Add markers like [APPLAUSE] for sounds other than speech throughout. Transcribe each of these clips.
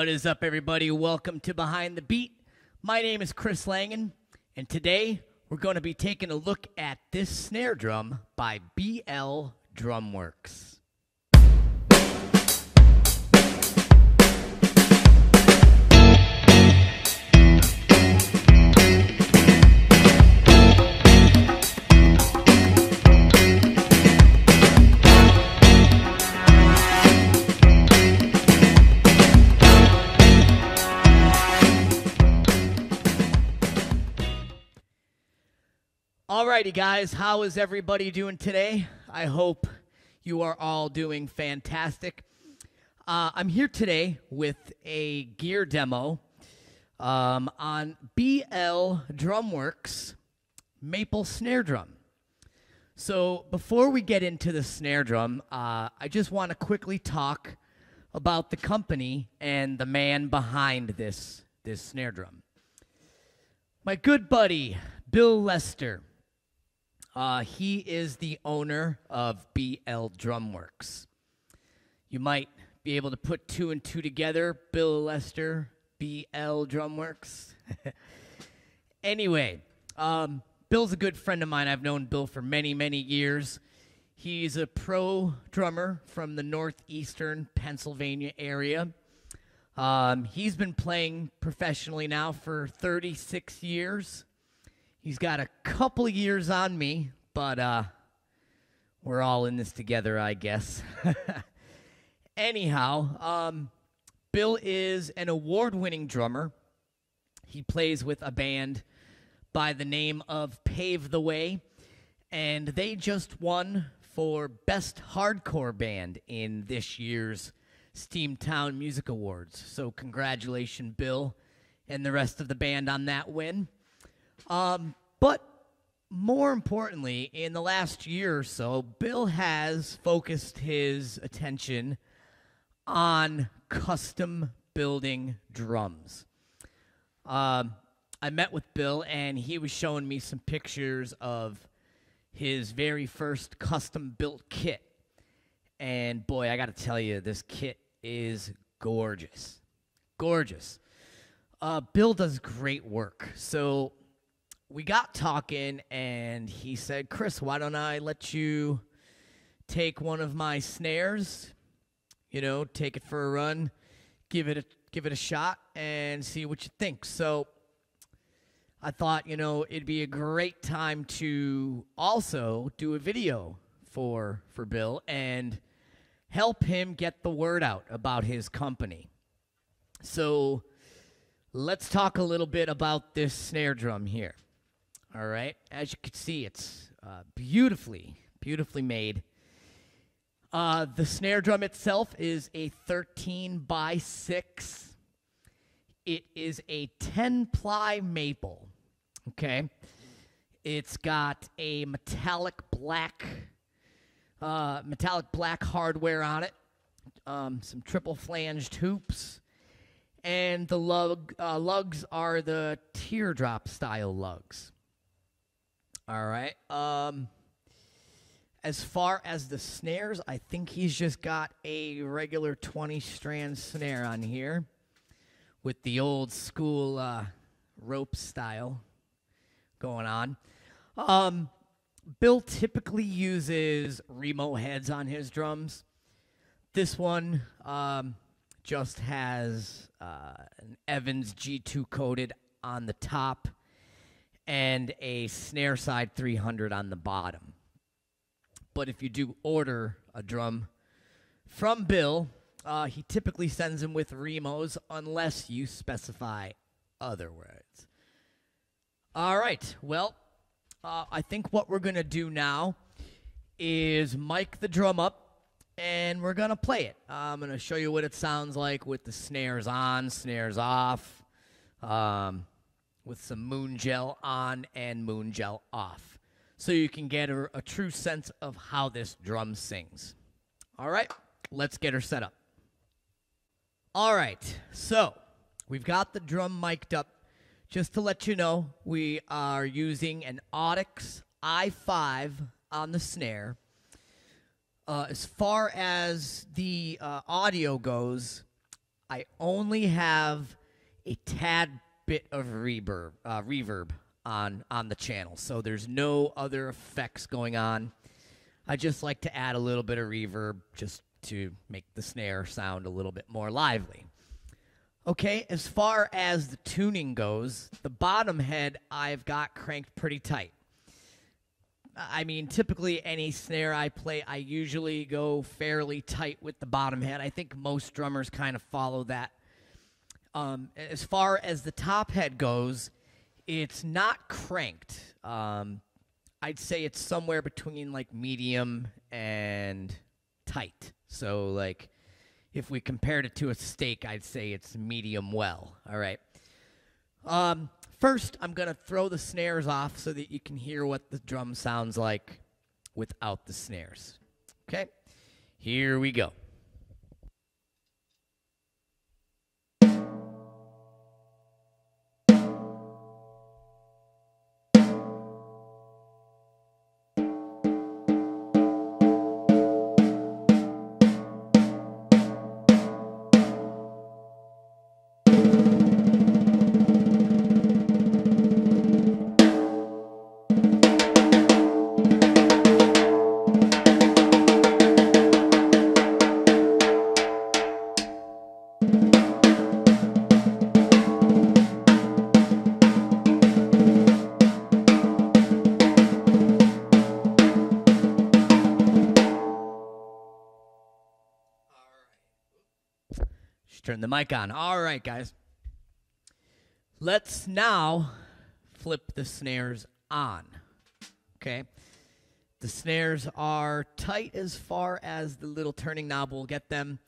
what is up, everybody? Welcome to Behind the Beat. My name is Chris Langan, and today we're going to be taking a look at this snare drum by BL Drumworks. Alrighty, guys, how is everybody doing today? I hope you are all doing fantastic. Uh, I'm here today with a gear demo um, on BL Drumworks Maple Snare Drum. So, before we get into the snare drum, uh, I just want to quickly talk about the company and the man behind this, this snare drum. My good buddy, Bill Lester. Uh, he is the owner of BL Drumworks. You might be able to put two and two together. Bill Lester, BL Drumworks. [LAUGHS] anyway, um, Bill's a good friend of mine. I've known Bill for many, many years. He's a pro drummer from the northeastern Pennsylvania area. Um, he's been playing professionally now for 36 years. He's got a couple of years on me, but uh, we're all in this together, I guess. [LAUGHS] Anyhow, um, Bill is an award winning drummer. He plays with a band by the name of Pave the Way, and they just won for Best Hardcore Band in this year's Steamtown Music Awards. So, congratulations, Bill, and the rest of the band on that win. Um, but more importantly, in the last year or so, Bill has focused his attention on custom building drums. Um, I met with Bill, and he was showing me some pictures of his very first custom built kit. And boy, I got to tell you, this kit is gorgeous. Gorgeous. Uh, Bill does great work. So we got talking, and he said, Chris, why don't I let you take one of my snares, you know, take it for a run, give it a give it a shot and see what you think. So I thought, you know, it'd be a great time to also do a video for for Bill and help him get the word out about his company. So let's talk a little bit about this snare drum here. All right. As you can see, it's uh, beautifully, beautifully made. Uh, the snare drum itself is a 13 by 6. It is a 10 ply maple. Okay. It's got a metallic black, uh, metallic black hardware on it. Um, some triple flanged hoops, and the lug uh, lugs are the teardrop style lugs. All right. Um, as far as the snares, I think he's just got a regular 20 strand snare on here with the old school uh, rope style going on. Um, Bill typically uses Remo heads on his drums. This one um, just has uh, an Evans G2 coated on the top and a snare side 300 on the bottom. But if you do order a drum from Bill, uh, he typically sends them with Remos unless you specify other words. All right. Well, uh, I think what we're going to do now is mic the drum up and we're going to play it. I'm going to show you what it sounds like with the snares on, snares off. Um, with some moon gel on and moon gel off so you can get a, a true sense of how this drum sings. All right, let's get her set up. All right, so we've got the drum mic'd up. Just to let you know, we are using an Audix i5 on the snare. Uh, as far as the uh, audio goes, I only have a tad bit of reverb, uh, reverb on on the channel, so there's no other effects going on. I just like to add a little bit of reverb just to make the snare sound a little bit more lively. Okay, as far as the tuning goes, the bottom head I've got cranked pretty tight. I mean, typically any snare I play, I usually go fairly tight with the bottom head. I think most drummers kind of follow that. Um, as far as the top head goes, it's not cranked. Um, I'd say it's somewhere between like medium and tight. So, like, if we compared it to a steak, I'd say it's medium well. All right. Um, first, I'm going to throw the snares off so that you can hear what the drum sounds like without the snares. Okay? Here we go. Turn the mic on. All right, guys. Let's now flip the snares on. Okay. The snares are tight as far as the little turning knob will get them,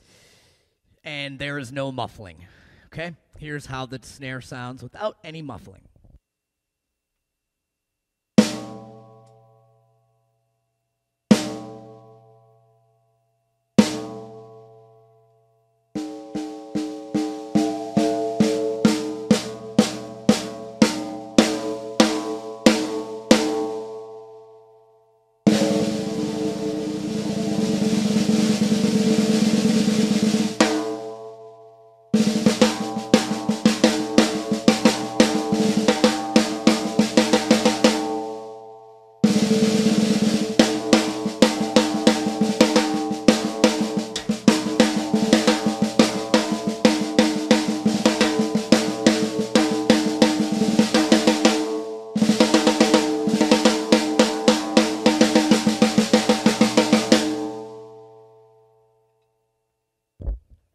and there is no muffling. Okay. Here's how the snare sounds without any muffling.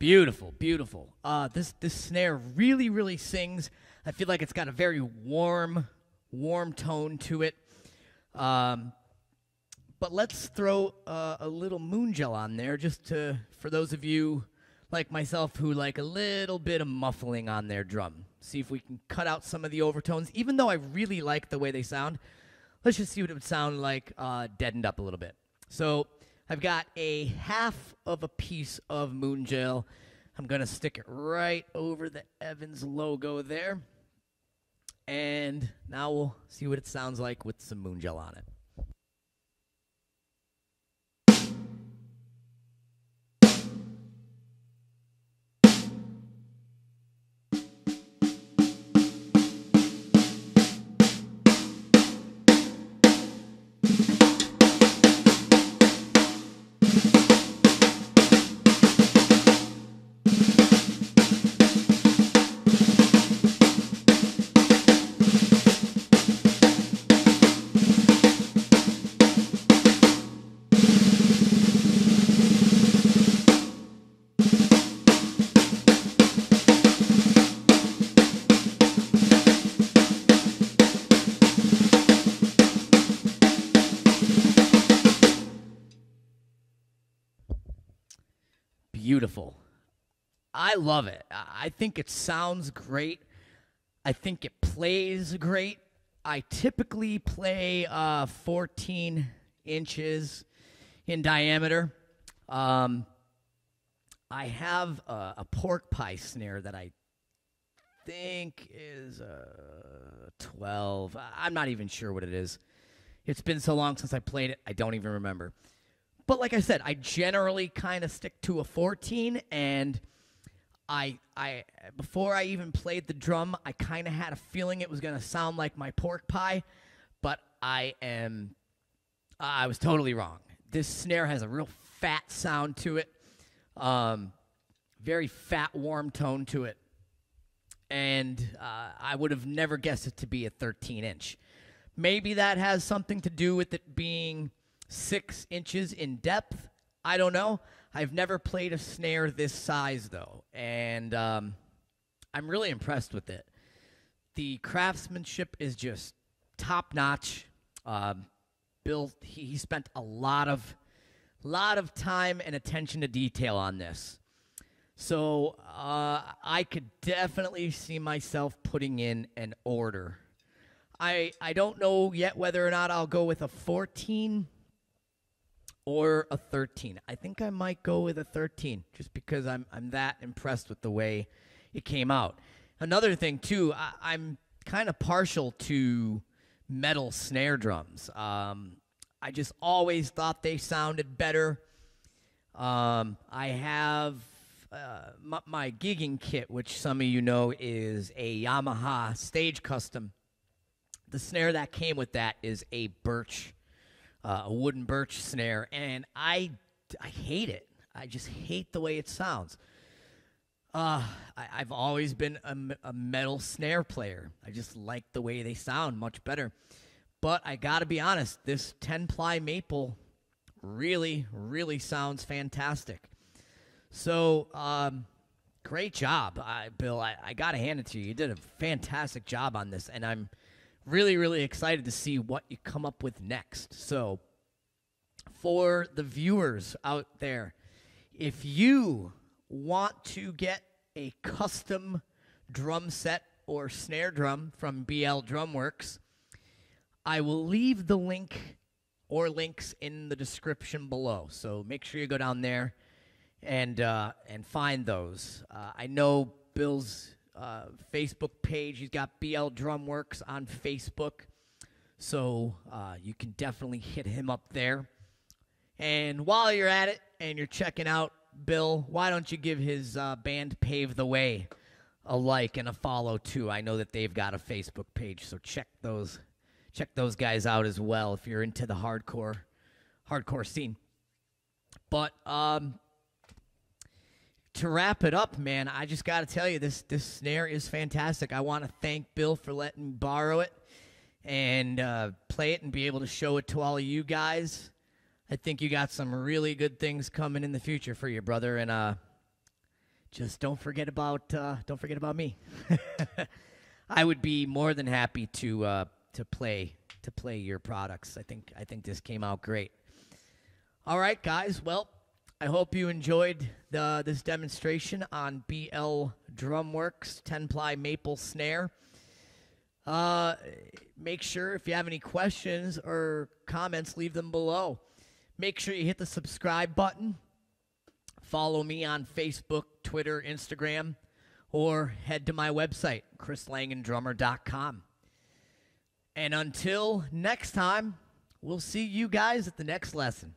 Beautiful, beautiful. Uh, this this snare really, really sings. I feel like it's got a very warm, warm tone to it. Um, but let's throw uh, a little moon gel on there, just to for those of you like myself who like a little bit of muffling on their drum. See if we can cut out some of the overtones. Even though I really like the way they sound, let's just see what it would sound like uh, deadened up a little bit. So I've got a half of a piece of moon gel. I'm going to stick it right over the Evans logo there. And now we'll see what it sounds like with some moon gel on it. Love it. I think it sounds great. I think it plays great. I typically play uh, 14 inches in diameter. Um, I have a, a, pork pie snare that I think is uh, 12. I'm not even sure what it is. It's been so long since I played it, I don't even remember. But like I said, I generally kind of stick to a 14, and I I before I even played the drum, I kind of had a feeling it was gonna sound like my pork pie, but I am I was totally wrong. This snare has a real fat sound to it, um, very fat, warm tone to it, and uh, I would have never guessed it to be a 13 inch. Maybe that has something to do with it being six inches in depth. I don't know. I've never played a snare this size though, and um, I'm really impressed with it. The craftsmanship is just top notch. Um, Bill, he, he spent a lot of, lot of time and attention to detail on this. So uh, I could definitely see myself putting in an order. I I don't know yet whether or not I'll go with a 14 or a 13. I think I might go with a 13 just because I'm I'm that impressed with the way it came out. Another thing too, I, am kind of partial to metal snare drums. Um, I just always thought they sounded better. Um, I have uh, my, my gigging kit, which some of you know is a Yamaha Stage Custom. The snare that came with that is a birch uh, a wooden birch snare, and I I hate it. I just hate the way it sounds. Uh, I, have always been a, a metal snare player. I just like the way they sound much better. But I got to be honest, this 10 ply maple really, really sounds fantastic. So, um, great job, I, Bill. I, I got to hand it to you. You did a fantastic job on this, and I'm really, really excited to see what you come up with next. So, for the viewers out there, if you want to get a custom drum set or snare drum from BL Drumworks, I will leave the link or links in the description below. So make sure you go down there and uh, and find those. Uh, I know Bill's uh, Facebook page. He's got BL Drumworks on Facebook. So uh, you can definitely hit him up there. And while you're at it and you're checking out Bill, why don't you give his uh, band Pave the Way a like and a follow too? I know that they've got a Facebook page, so check those check those guys out as well if you're into the hardcore hardcore scene. But um, to wrap it up, man, I just got to tell you this this snare is fantastic. I want to thank Bill for letting me borrow it and uh, play it and be able to show it to all of you guys. I think you got some really good things coming in the future for you, brother, and uh, just don't forget about uh, don't forget about me. [LAUGHS] I would be more than happy to uh, to play to play your products. I think I think this came out great. All right, guys. Well, I hope you enjoyed the, this demonstration on BL Drumworks 10 ply maple snare. Uh, make sure if you have any questions or comments, leave them below. Make sure you hit the subscribe button. Follow me on Facebook, Twitter, Instagram, or head to my website, chrislangandrummer.com. And until next time, we'll see you guys at the next lesson.